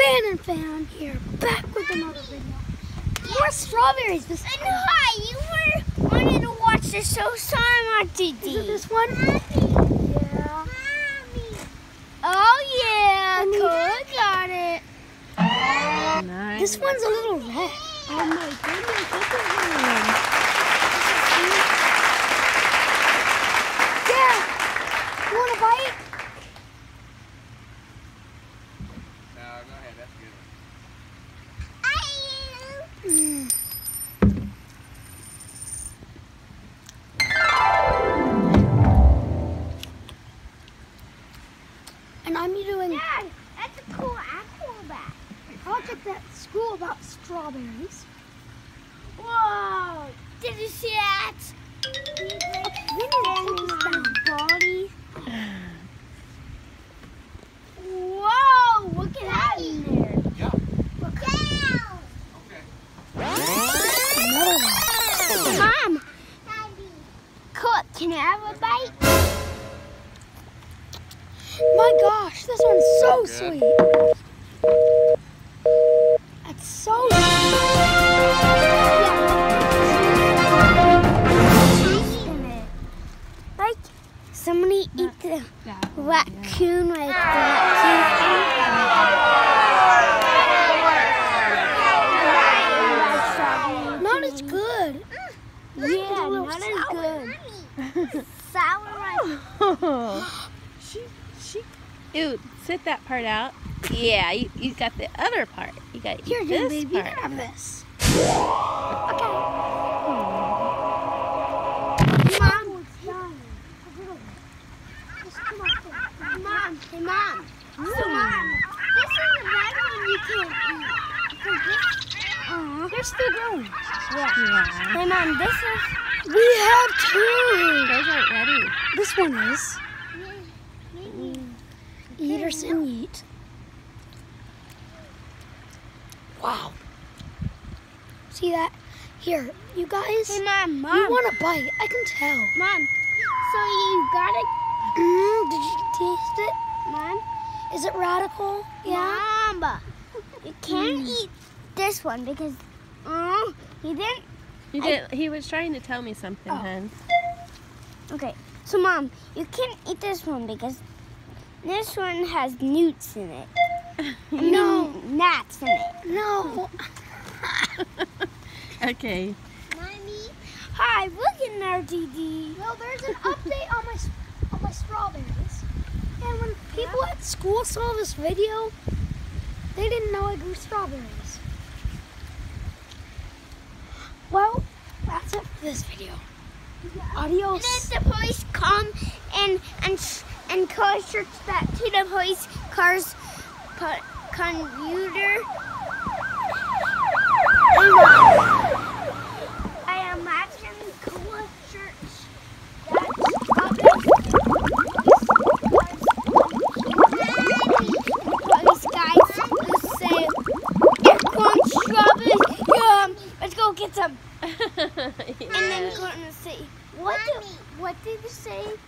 Bannon fam here, back with another video. More strawberries. This And hi, you were wanting to watch this so sorry, my is it this one? Yeah. Oh yeah, And cool, got it. Nice. This one's a little red. Oh my goodness, look at him. Yeah. You want a bite? No, go ahead. That's good. And I'm doing Dad, that's a cool apple back. a project at school about strawberries. Whoa, did you see that? Can I have a bite? My gosh, this one's so Good. sweet. That's so Like somebody eat the raccoon with the not as good. Yeah, not as good. Sour she, she, ew, sit that part out. Yeah, you, you got the other part. You got Here, this baby, part. can have this. Mom, Mom, hey mom. Mom, this is the one you can't eat. Because this, uh, They're still growing. Yeah. hey mom, this is, We have two. Those aren't ready. This one is maybe. Eaterson Yeet. Wow. See that? Here, you guys. Hey mom, mom, You want a bite? I can tell. mom. So you got it? Mm, did you taste it? mom, Is it radical? Yeah. mom, you can't eat this one because, uh, he didn't You did. He was trying to tell me something, Oh. hun. Okay, so mom, you can't eat this one because this one has newts in it. No. gnats in it. No. Okay. Mommy, hi, look in there, DD. Well, there's an update on my on my strawberries. And when people at school saw this video, they didn't know I grew strawberries. Well, that's it for this video. And Adios. then the police come and and and call search that to the police car's co- computer. And, uh, I imagine cool search that police guys who say, "Here comes strawberries, yum, let's go get some." And then to say, what, do, what did you say?